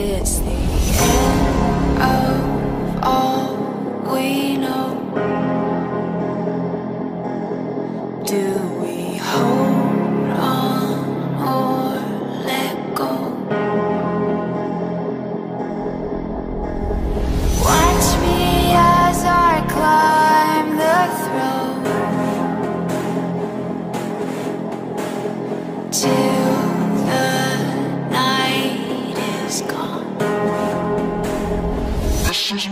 It's the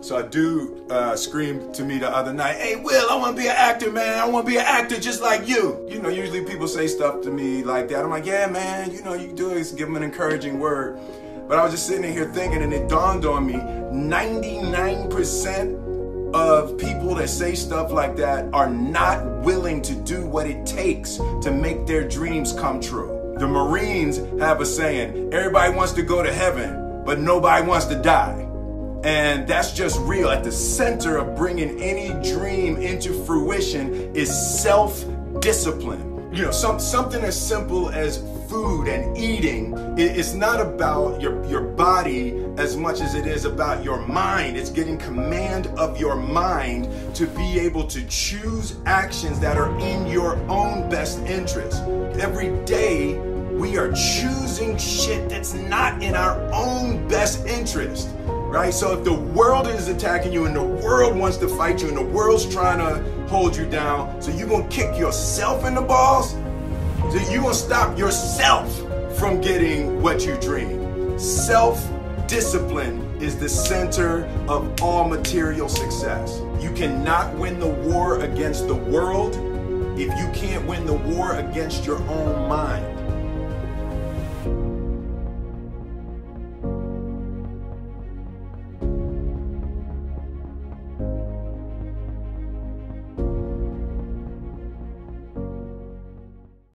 So a dude uh, screamed to me the other night, "Hey, Will, I want to be an actor, man. I want to be an actor just like you." You know, usually people say stuff to me like that. I'm like, "Yeah, man. You know, you do is give them an encouraging word." But I was just sitting in here thinking, and it dawned on me: 99% of people that say stuff like that are not willing to do what it takes to make their dreams come true. The Marines have a saying: "Everybody wants to go to heaven, but nobody wants to die." And that's just real. At the center of bringing any dream into fruition is self discipline. You know, some, something as simple as food and eating. It- it's not about your, your body as much as it is about your mind. It's getting command of your mind to be able to choose actions that are in your own best interest. Every day, we are choosing shit that's not in our own best interest right? So if the world is attacking you and the world wants to fight you and the world's trying to hold you down, so you're gonna kick yourself in the balls? So you're gonna stop yourself from getting what you dream. Self discipline is the center of all material success. You cannot win the war against the world if you can't win the war against your own mind.